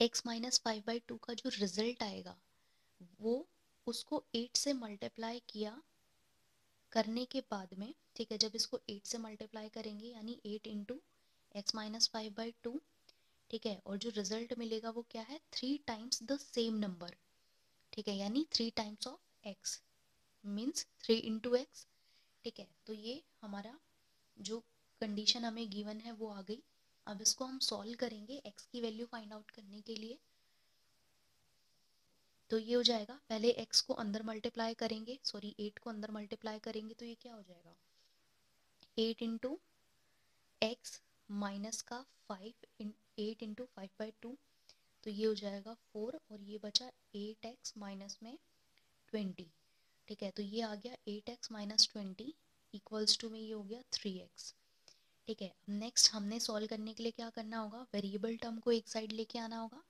X minus five by two का जो result आएगा, वो उसको एट से मल्टीप्लाई किया करने के बाद में, ठीक है, जब इसको एट से मल्टीप्लाई करेंगे, यानी eight into x minus five by two, ठीक है, और जो रिज़ल्ट मिलेगा वो क्या है? Three times the same number ठीक है, यानी three times of x means three into x ठीक है तो ये हमारा जो कंडीशन हमें गिवन है वो आ गई। अब इसको हम सॉल्व करेंगे एक्स की वैल्यू फाइंड आउट करने के लिए। तो ये हो जाएगा, पहले एक्स को अंदर मल्टीप्लाई करेंगे सॉरी एट को अंदर मल्टीप्लाई करेंगे तो ये क्या हो जाएगा? एट इंटू एक्स माइनस का five in eight into five by two तो ये हो जाएगा फोर और ये बचा एट एक्स माइनस में ट्वेंटी ठीक है? तो ये आ गया eight x minus twenty equals to में ये हो गया थ्री एक्स ठीक है नेक्स्ट हमने सॉल्व करने के लिए क्या करना होगा? वेरिएबल टर्म को एक साइड लेके आना होगा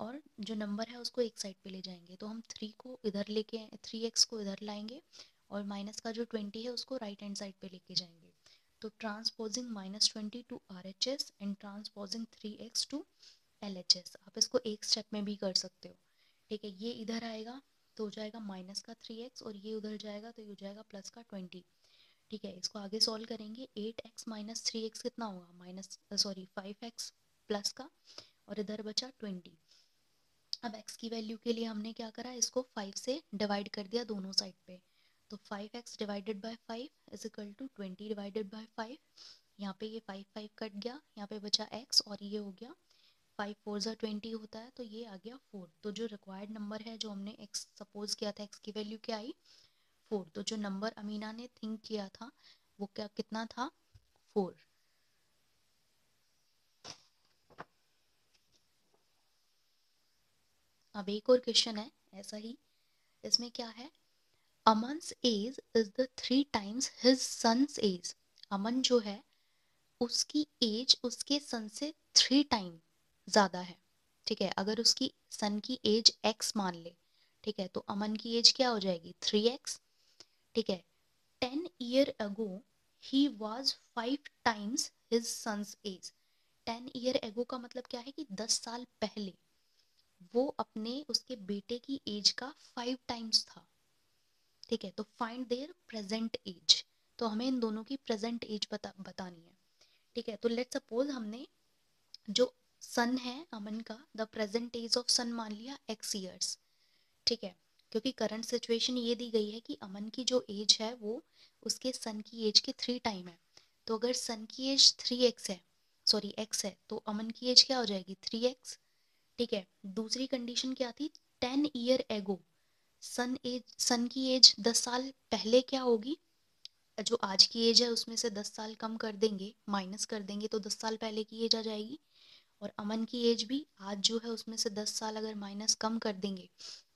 और जो नंबर है उसको एक साइड पे ले जाएँगे। तो हम थ्री को इधर लेके थ्री एक्स को इधर लाएँगे और माइनस का जो ट्वेंटी है उसको राइट हैंड साइड पे लेके जाएँगे। तो transposing minus twenty to R H S and transposing three x to L H S आप इसको एक स्टेप में भी कर सकते हो। ठीक है, ये इधर आएगा तो हो जाएगा माइनस का थ्री एक्स और ये उधर जाएगा तो ये हो जाएगा प्लस का ट्वेंटी ठीक है, इसको आगे सॉल्व करेंगे। Eight x minus three x कितना होगा? Minus sorry five x plus का, और इधर बचा ट्वेंटी अब x की वैल्यू के लिए हमने क्या करा? इसको फाइव से डिवाइड कर दिया दोनों साइड पे। तो five x divided by five is equal to twenty divided by five यहाँ पे ये फाइव फाइव कट गया। यहाँ पे बचा x और ये हो गया फाइव फोर ज़ा ट्वेंटी होता है तो ये आ गया फोर तो जो रिक्वायर्ड नंबर है, जो हमने x सपोज़ किया था, x की वैल्यू क्या आई? फोर तो जो नंबर अमीना ने थिंक किया था, वो क्या, कितना था? फोर। अब एक और क्वेश्चन है, ऐसा ही। इसमें क्या है? Aman's age is the three times his son's age Aman जो है, उसकी एज उसके सन से थ्री टाइम ज़्यादा है। ठीक है, अगर उसकी सन की एज एक्स मान ले, ठीक है तो अमन की एज क्या हो जाएगी? थ्री एक्स ठीक है ten year ago he was five times his son's age ten year ago का मतलब क्या है कि दस साल पहले, वो अपने उसके बेटे की एज का फाइव टाइम्स था। ठीक है तो फाइंड देयर प्रेजेंट एज तो हमें इन दोनों की प्रेजेंट एज बता, बतानी है। ठीक है तो लेट सपोज़ हमने जो सन है, अमन का the present age of son मान लिया एक्स ईयर्स ठीक है क्योंकि करंट सिचुएशन ये दी गई है कि अमन की जो एज है वो उसके सन की एज के थ्री टाइम है। तो अगर सन की एज थ्री एक्स है सॉरी एक्स है तो अमन की एज क्या हो जाएगी? थ्री एक्स ठीक है, दूसरी कंडीशन क्या थी? टेन ईयर एगो सन एज सन की एज दस साल पहले क्या होगी? जो आज की एज है उसमें से दस साल कम कर देंगे माइनस कर देंगे तो दस साल पहले की एज आ जाएगी। और अमन की एज भी आज जो है उसमें से दस साल अगर माइनस कम कर देंगे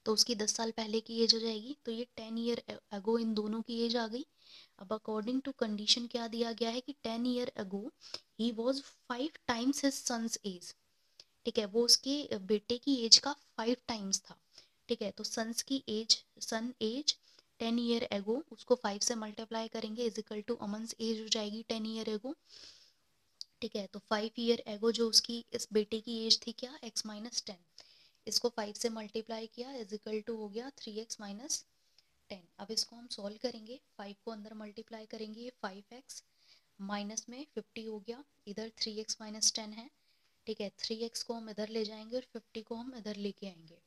तो उसकी दस साल पहले की एज हो जाएगी। तो ये टेन ईयर अगो इन दोनों की एज आ गई। अब अकॉर्डिंग टू कंडीशन क्या दिया गया है कि ten year ago he was five times his son's age ठीक है, वो उसके बेटे की एज का फाइव टाइम्स था। ठीक है तो सन्स की age son age ten year ago उसको फाइव से मल्टीप्लाई करेंगे इजिकल टू अमन्स एज हो जाएगी टेन ईयर एगो ठीक है तो फाइव ईयर एगो जो उसकी इस बेटे की एज थी क्या? एक्स माइनस टेन इसको फाइव से मल्टीप्लाई किया इजिकल टू हो गया थ्री एक्स माइनस टेन अब इसको हम सॉल्व करेंगे फाइव को अंदर मल्टीप्लाई करेंगे फाइव एक्स माइनस में फिफ्टी हो गया, इधर थ्री एक्स माइनस टेन है, ठीक है? थ्री एक्स को हम इधर ले जाएँगे और फिफ्टी को हम इधर लेके आएँगे,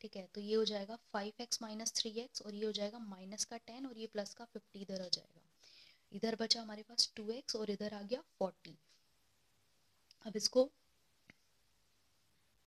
ठीक है? तो ये हो जाएगा five x minus three x और ये हो जाएगा माइनस का टेन और ये प्लस का फिफ्टी इधर आ जाएगा। इधर बचा हमारे पास टू एक्स और इधर आ गया फोर्टी अब इसको